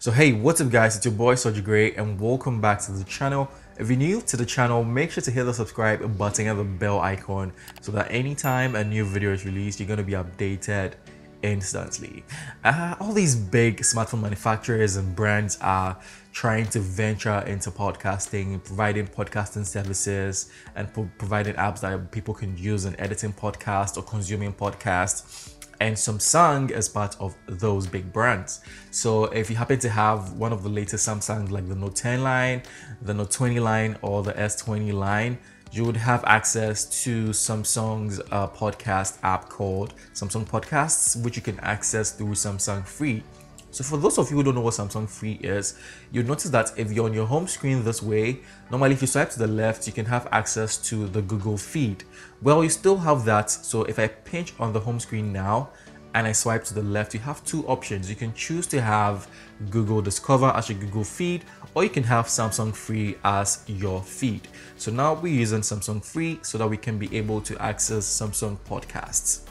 So hey, what's up guys? It's your boy Sorji Grey and welcome back to the channel. If you're new to the channel, make sure to hit the subscribe button and the bell icon so that anytime a new video is released, you're going to be updated instantly. Uh, all these big smartphone manufacturers and brands are trying to venture into podcasting, providing podcasting services, and pro- providing apps that people can use in editing podcasts or consuming podcasts and Samsung is part of those big brands. So if you happen to have one of the latest Samsung like the Note 10 line, the Note 20 line, or the S20 line, you would have access to Samsung's uh, podcast app called Samsung Podcasts, which you can access through Samsung Free. So for those of you who don't know what Samsung Free is, you'll notice that if you're on your home screen this way, normally if you swipe to the left, you can have access to the Google feed. Well, you still have that. So if I pinch on the home screen now and I swipe to the left, you have two options. You can choose to have Google Discover as your Google feed, or you can have Samsung Free as your feed. So now we're using Samsung Free so that we can be able to access Samsung podcasts.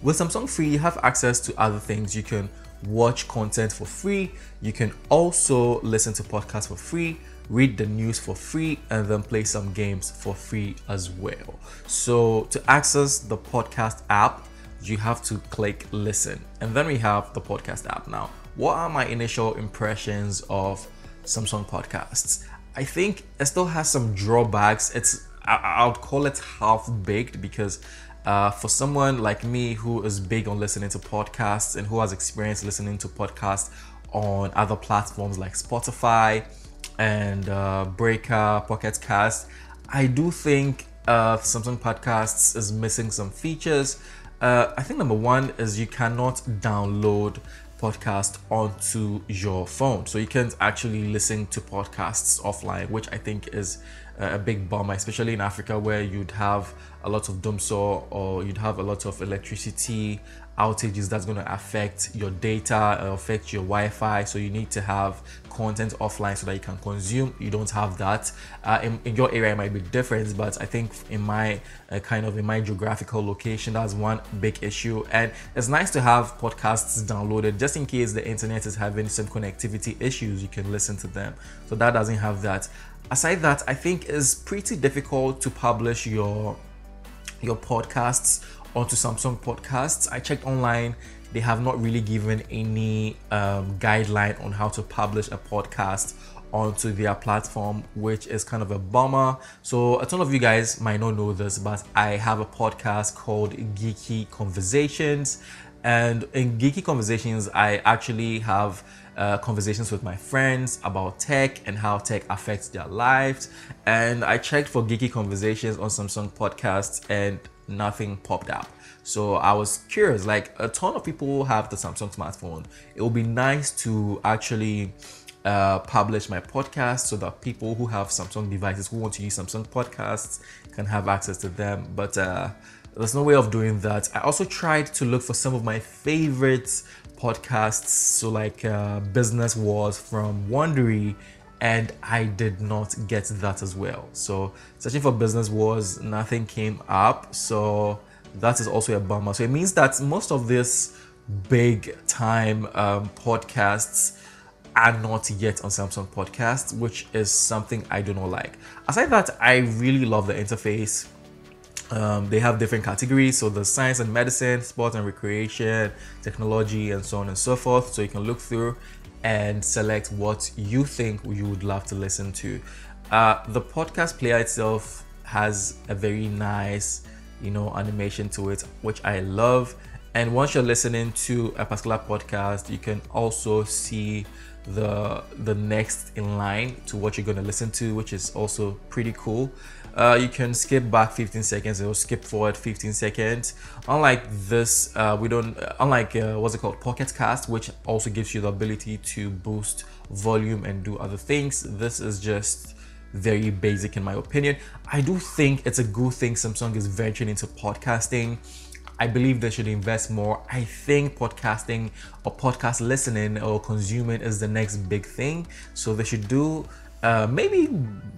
With Samsung Free, you have access to other things. You can watch content for free. You can also listen to podcasts for free, read the news for free, and then play some games for free as well. So, to access the podcast app, you have to click listen, and then we have the podcast app. Now, what are my initial impressions of Samsung podcasts? I think it still has some drawbacks. It's I, would call it half baked because uh, for someone like me who is big on listening to podcasts and who has experience listening to podcasts on other platforms like Spotify and uh, Breaker, Pocket Cast, I do think uh, Samsung Podcasts is missing some features. Uh, I think number one is you cannot download podcast onto your phone. So you can't actually listen to podcasts offline, which I think is a big bummer, especially in Africa where you'd have a lot of dumsor or you'd have a lot of electricity outages that's going to affect your data, affect your Wi-Fi. So you need to have content offline so that you can consume. You don't have that. Uh, in, in, your area, it might be different, but I think in my uh, kind of in my geographical location, that's one big issue. And it's nice to have podcasts downloaded just in case the internet is having some connectivity issues. You can listen to them. So that doesn't have that aside that i think it's pretty difficult to publish your your podcasts onto samsung podcasts. I checked online they have not really given any um, guideline on how to publish a podcast onto their platform which is kind of a bummer. So a ton of you guys might not know this but i have a podcast called geeky conversations. And in geeky conversations i actually have uh, conversations with my friends about tech and how tech affects their lives. And I checked for geeky conversations on Samsung podcasts and nothing popped up. So I was curious, like a ton of people have the Samsung smartphone. It would be nice to actually uh, publish my podcast so that people who have Samsung devices who want to use Samsung podcasts can have access to them. But uh, there's no way of doing that. I also tried to look for some of my favorite podcasts, so like uh, Business Wars from Wondery, and I did not get that as well. So searching for Business Wars, nothing came up. So that is also a bummer. So it means that most of this big time um, podcasts are not yet on Samsung Podcasts, which is something I do not like. Aside that, I really love the interface. Um, they have different categories. So the science and medicine sport and recreation technology and so on and so forth. So you can look through and select what you think you would love to listen to. Uh, the podcast player itself has a very nice you know animation to it which i love and once you're listening to a particular podcast you can also see the the next in line to what you're going to listen to which is also pretty cool. Uh, you can skip back 15 seconds or skip forward 15 seconds. Unlike this uh, we don't unlike uh, what's it called? Pocket cast which also gives you the ability to boost volume and do other things. This is just very basic in my opinion. I do think it's a good thing samsung is venturing into podcasting I believe they should invest more. I think podcasting or podcast listening or consuming is the next big thing. So they should do uh, maybe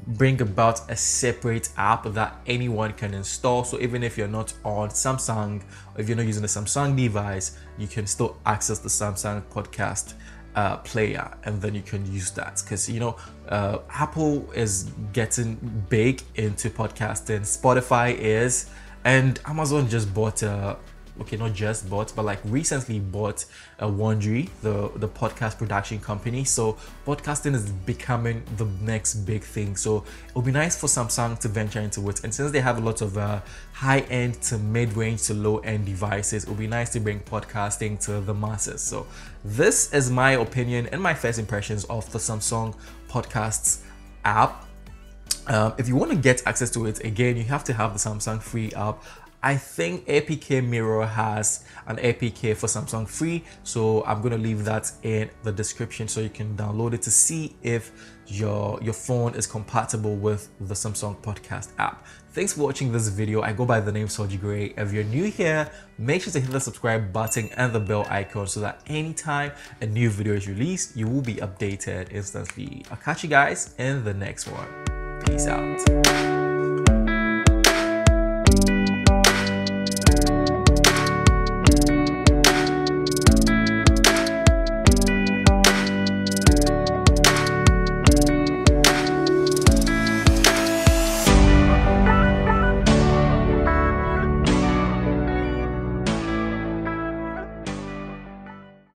bring about a separate app that anyone can install. So even if you're not on Samsung, if you're not using a Samsung device, you can still access the Samsung podcast uh, player and then you can use that because you know uh, apple is getting big into podcasting spotify is and amazon just bought a okay, not just bought, but like recently bought a uh, Wondery, the the podcast production company. So podcasting is becoming the next big thing. So it would be nice for Samsung to venture into it. And since they have a lot of uh, high end to mid range to low end devices, it would be nice to bring podcasting to the masses. So this is my opinion and my first impressions of the Samsung Podcasts app. Um, if you want to get access to it, again, you have to have the Samsung free app. I think APK Mirror has an APK for Samsung free, so I'm gonna leave that in the description so you can download it to see if your your phone is compatible with the Samsung Podcast app. Thanks for watching this video. I go by the name Sorji Grey. If you're new here, make sure to hit the subscribe button and the bell icon so that anytime a new video is released, you will be updated instantly. I'll catch you guys in the next one. Peace out.